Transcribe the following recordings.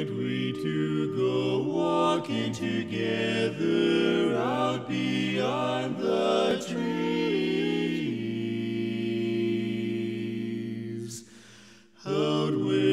Can't we two go walking together out beyond the trees? Out where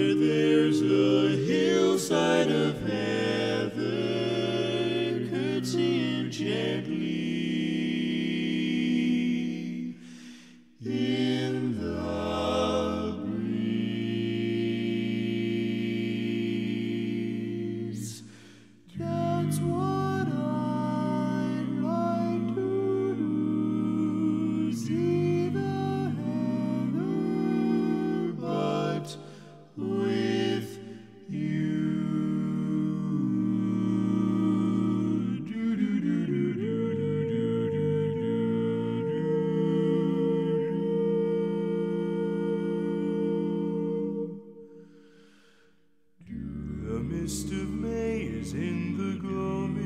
mist of May is in the gloaming,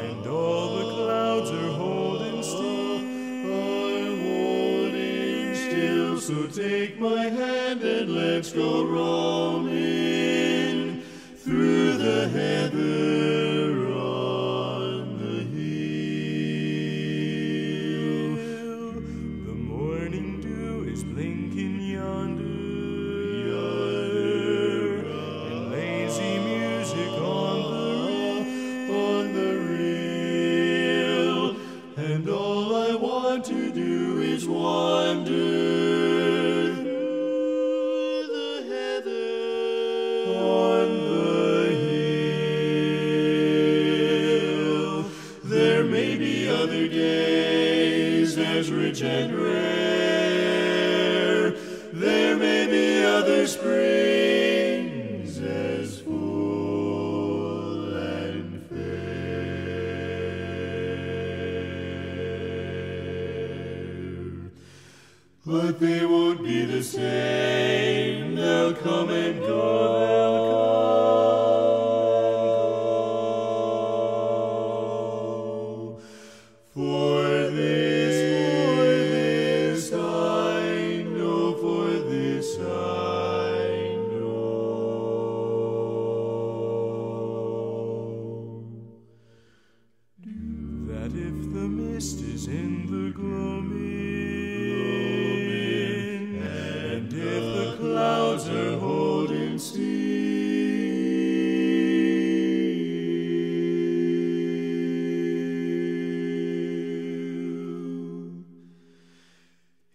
and all the clouds are holding still. Are holding still. So take my hand and let's go roaming through the heather want to do is wander through the heather on the hill. There may be other days as rich and rare. There may be other springs But they won't be the same. They'll come and go. For this, for this I know. For this I know. That if the mist is in the gloaming,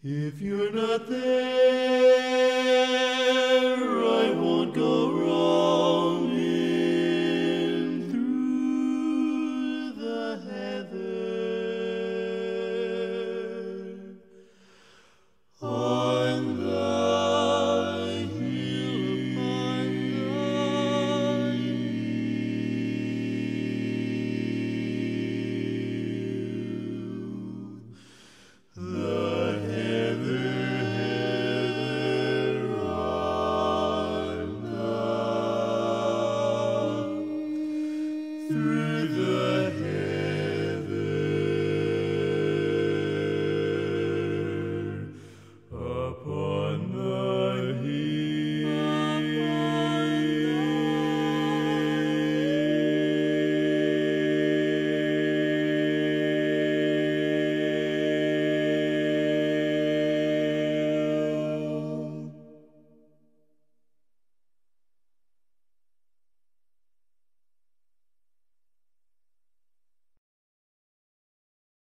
if you're not there.